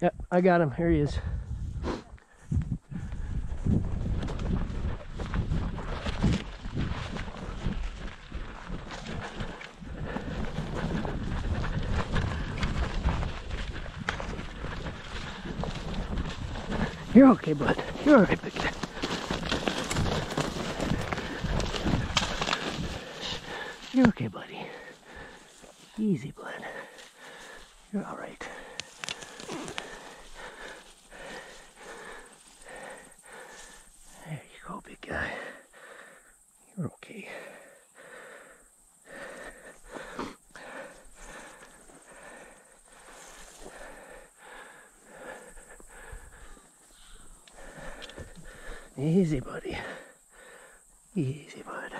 Yep, I got him. Here he is. You're okay, bud. You're all right, big guy. You're okay, buddy. Easy, bud. You're all big guy. You're okay. Easy, buddy. Easy, bud.